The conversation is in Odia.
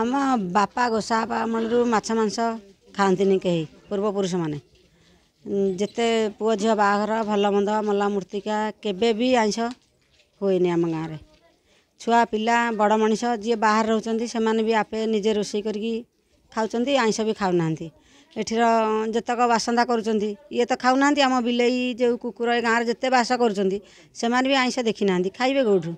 ଆମ ବାପା ଗୋସା ବାପା ମାଛ ମାଂସ ଖାଆନ୍ତିନି କେହି ପୂର୍ବପୁରୁଷମାନେ। ଯେତେ ପୁଅ ଝିଅ ବାହାଘର ଭଲ ମନ୍ଦ ମଲା ମୂର୍ତ୍ତିକା କେବେ ବି ଆଇଁଷ ହୁଏନି ଆମ ଗାଁରେ। ଛୁଆ ପିଲା ବଡ଼ ମଣିଷ ଯିଏ ବାହାରେ ରହୁଛନ୍ତି ସେମାନେ ବି ଆପେ ନିଜେ ରୋଷେଇ କରିକି ଖାଉଛନ୍ତି ଆଇଁଷ ବି ଖାଉନାହାନ୍ତି। ଏଠିର ଯେତକ ବାସନ୍ଦା କରୁଛନ୍ତି ଇଏ ତ ଖାଉନାହାନ୍ତି ଆମ ବିଲେଇ ଯେଉଁ କୁକୁର ଏ ଗାଁରେ ଯେତେ ବାସ କରୁଛନ୍ତି ସେମାନେ ବି ଆଇଁଷ ଦେଖିନାହାନ୍ତି ଖାଇବେ କେଉଁଠୁ?